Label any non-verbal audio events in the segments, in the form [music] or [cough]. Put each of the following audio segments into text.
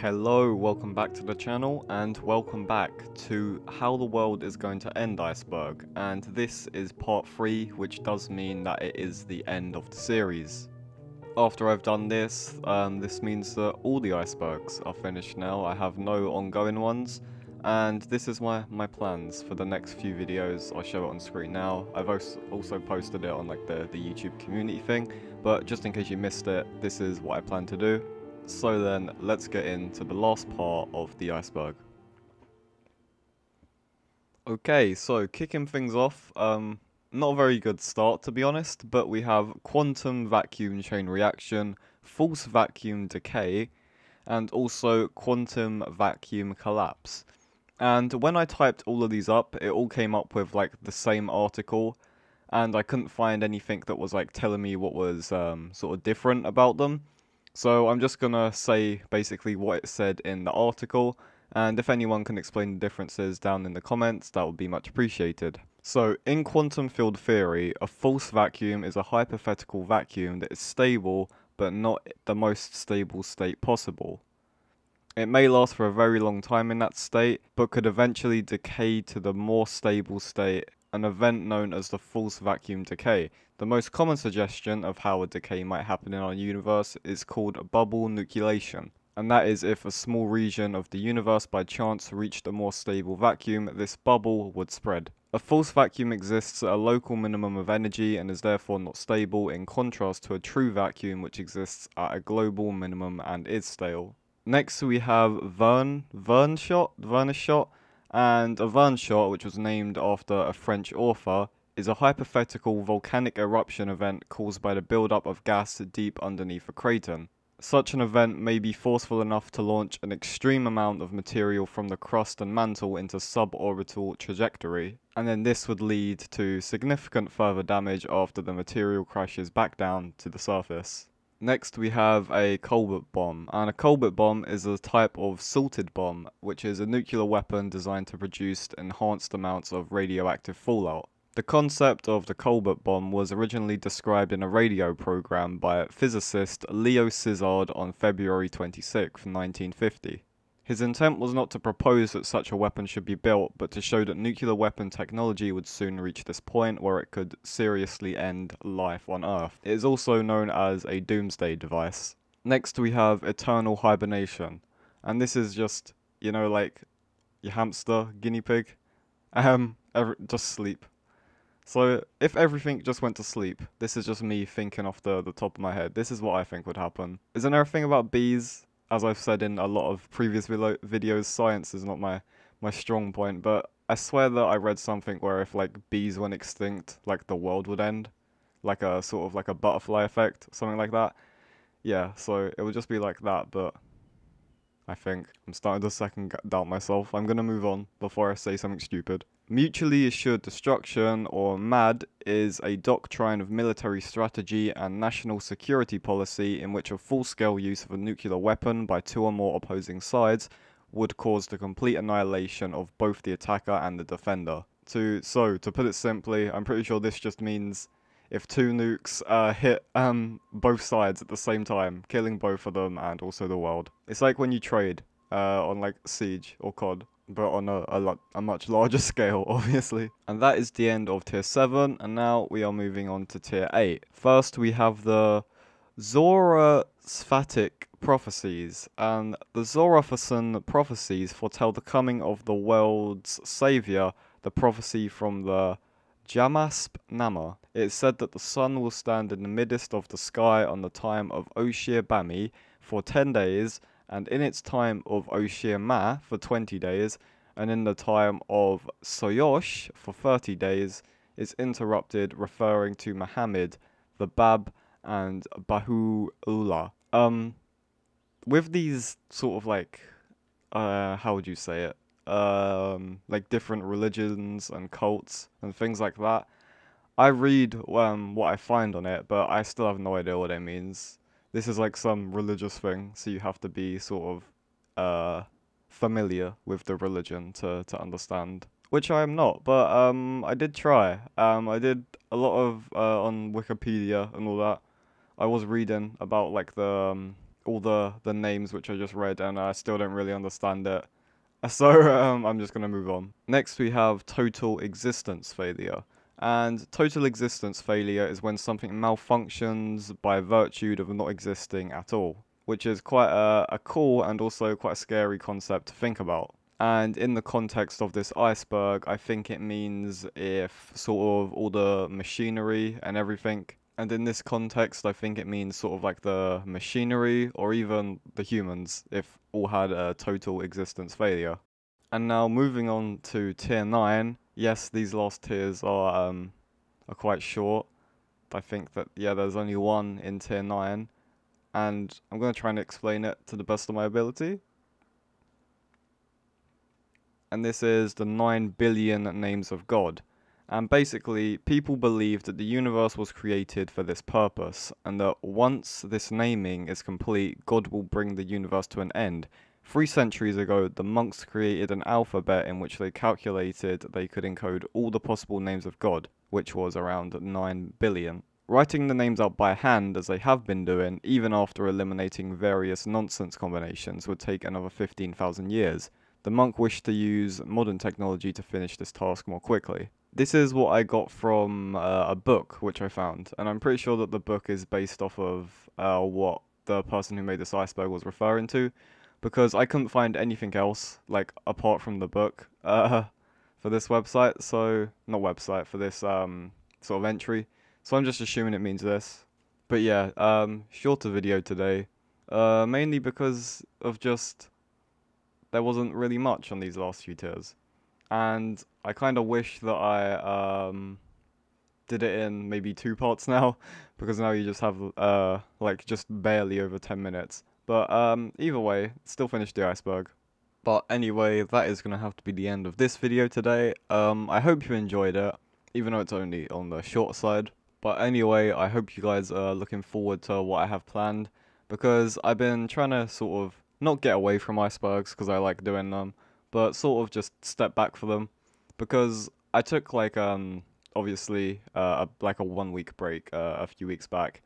Hello, welcome back to the channel and welcome back to How the World is Going to End Iceberg and this is part 3 which does mean that it is the end of the series. After I've done this, um, this means that all the icebergs are finished now, I have no ongoing ones and this is my, my plans for the next few videos, I'll show it on screen now. I've also posted it on like the, the YouTube community thing, but just in case you missed it, this is what I plan to do. So then, let's get into the last part of the iceberg. Okay, so kicking things off, um, not a very good start to be honest, but we have quantum vacuum chain reaction, false vacuum decay, and also quantum vacuum collapse. And when I typed all of these up, it all came up with like the same article, and I couldn't find anything that was like telling me what was um, sort of different about them. So I'm just gonna say basically what it said in the article, and if anyone can explain the differences down in the comments, that would be much appreciated. So, in quantum field theory, a false vacuum is a hypothetical vacuum that is stable, but not the most stable state possible. It may last for a very long time in that state, but could eventually decay to the more stable state, an event known as the false vacuum decay. The most common suggestion of how a decay might happen in our universe is called bubble nucleation, and that is if a small region of the universe by chance reached a more stable vacuum, this bubble would spread. A false vacuum exists at a local minimum of energy and is therefore not stable in contrast to a true vacuum which exists at a global minimum and is stable. Next we have Vern, Verneshot, Vernus shot, and a shot which was named after a French author is a hypothetical volcanic eruption event caused by the buildup of gas deep underneath a crater. Such an event may be forceful enough to launch an extreme amount of material from the crust and mantle into suborbital trajectory, and then this would lead to significant further damage after the material crashes back down to the surface. Next we have a cobalt bomb, and a cobalt bomb is a type of salted bomb, which is a nuclear weapon designed to produce enhanced amounts of radioactive fallout. The concept of the cobalt bomb was originally described in a radio program by physicist Leo Szilard on February 26, 1950. His intent was not to propose that such a weapon should be built, but to show that nuclear weapon technology would soon reach this point where it could seriously end life on Earth. It is also known as a doomsday device. Next we have eternal hibernation, and this is just, you know, like your hamster, guinea pig, [laughs] um, just sleep. So if everything just went to sleep, this is just me thinking off the, the top of my head. This is what I think would happen. Isn't there a thing about bees? As I've said in a lot of previous videos, science is not my, my strong point, but I swear that I read something where if like bees went extinct, like the world would end. Like a sort of like a butterfly effect, something like that. Yeah, so it would just be like that, but I think I'm starting to second doubt myself. I'm gonna move on before I say something stupid. Mutually assured destruction, or MAD, is a doctrine of military strategy and national security policy in which a full-scale use of a nuclear weapon by two or more opposing sides would cause the complete annihilation of both the attacker and the defender. To So, to put it simply, I'm pretty sure this just means if two nukes uh, hit um, both sides at the same time, killing both of them and also the world. It's like when you trade uh, on like Siege or COD but on a, a, a, much [laughs] larger scale, obviously. And that is the end of tier 7, and now we are moving on to tier 8. First, we have the Zora Sphatic prophecies, and the Zoroastrian prophecies foretell the coming of the world's savior, the prophecy from the Jamasp Nama. It is said that the sun will stand in the midst of the sky on the time of Oshir Bami for 10 days, and in its time of Oshir Ma for 20 days, and in the time of Soyosh for 30 days, is interrupted referring to Muhammad, the Bab, and Baha'u'llah. Um, with these sort of like, uh, how would you say it? Um, like different religions and cults and things like that. I read um, what I find on it, but I still have no idea what it means this is like some religious thing, so you have to be sort of uh, familiar with the religion to, to understand. Which I am not, but um, I did try. Um, I did a lot of uh, on Wikipedia and all that. I was reading about like the um, all the the names which I just read, and I still don't really understand it. [laughs] So um, I'm just gonna move on. Next, we have total existence failure. And total existence failure is when something malfunctions by virtue of not existing at all, which is quite a, a cool and also quite a scary concept to think about. And in the context of this iceberg, I think it means if sort of all the machinery and everything. And in this context, I think it means sort of like the machinery or even the humans if all had a total existence failure. And now moving on to tier 9, yes, these last tiers are um, are quite short. I think that yeah, there's only one in tier nine, and I'm gonna try and explain it to the best of my ability. And this is the nine billion names of God. And basically, people believe that the universe was created for this purpose, and that once this naming is complete, God will bring the universe to an end, Three centuries ago, the monks created an alphabet in which they calculated they could encode all the possible names of God, which was around 9 billion. Writing the names out by hand, as they have been doing, even after eliminating various nonsense combinations, would take another 15,000 years. The monk wished to use modern technology to finish this task more quickly. This is what I got from uh, a book which I found, and I'm pretty sure that the book is based off of uh, what the person who made this iceberg was referring to, because I couldn't find anything else like apart from the book uh, [laughs] for this website. So not website for this um, sort of entry. So I'm just assuming it means this. But yeah, um, shorter video today, uh, mainly because of just there wasn't really much on these last few tiers, and I kind of wish that I um, did it in maybe two parts now, [laughs] because now you just have uh, like just barely over 10 minutes. But um, either way, still finished the iceberg. But anyway, that is going to have to be the end of this video today. Um, I hope you enjoyed it, even though it's only on the short side. But anyway, I hope you guys are looking forward to what I have planned. Because I've been trying to sort of not get away from icebergs because I like doing them. But sort of just step back for them. Because I took like, um, obviously, uh, a, like a one week break uh, a few weeks back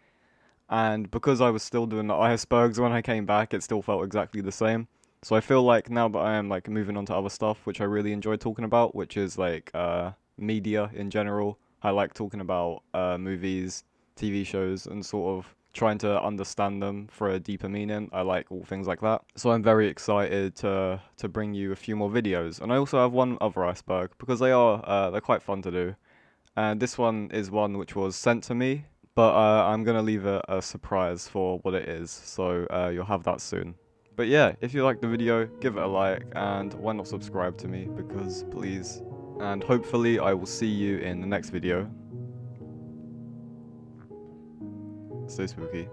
and because I was still doing the icebergs when I came back, it still felt exactly the same. So I feel like now that I am like moving on to other stuff, which I really enjoy talking about, which is like uh, media in general. I like talking about uh, movies, TV shows, and sort of trying to understand them for a deeper meaning. I like all things like that. So I'm very excited to to bring you a few more videos. And I also have one other iceberg because they are uh, they're quite fun to do. And this one is one which was sent to me but uh, I'm going to leave it a surprise for what it is, so uh, you'll have that soon. But yeah, if you liked the video, give it a like, and why not subscribe to me, because please. And hopefully I will see you in the next video. Stay spooky.